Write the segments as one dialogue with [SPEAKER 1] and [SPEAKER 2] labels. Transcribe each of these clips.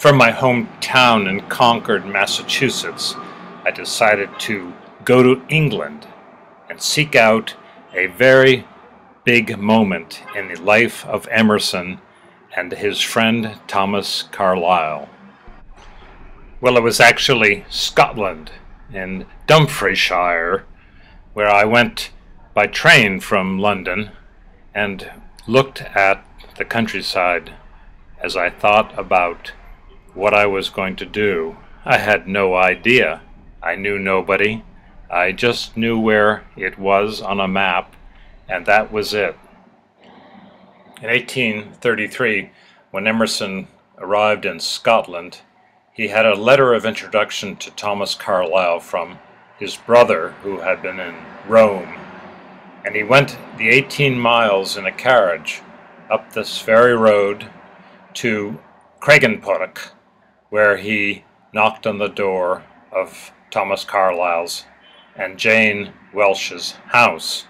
[SPEAKER 1] From my hometown in Concord, Massachusetts, I decided to go to England and seek out a very big moment in the life of Emerson and his friend Thomas Carlyle. Well, it was actually Scotland in Dumfriesshire where I went by train from London and looked at the countryside as I thought about what I was going to do. I had no idea. I knew nobody. I just knew where it was on a map, and that was it. In 1833, when Emerson arrived in Scotland, he had a letter of introduction to Thomas Carlyle from his brother who had been in Rome. And he went the 18 miles in a carriage up this very road to Craigenputtock, where he knocked on the door of Thomas Carlyle's and Jane Welsh's house.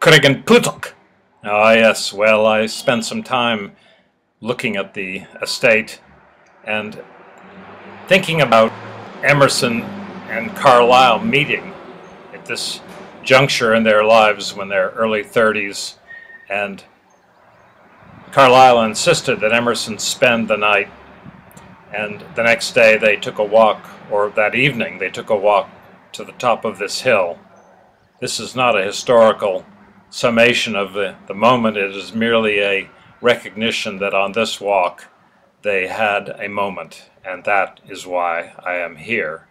[SPEAKER 1] Craigenputtock! Ah, yes, well, I spent some time looking at the estate and thinking about Emerson and Carlyle meeting at this juncture in their lives when they're early 30s and Carlyle insisted that Emerson spend the night and the next day they took a walk or that evening they took a walk to the top of this hill. This is not a historical summation of the, the moment, it is merely a recognition that on this walk they had a moment and that is why I am here.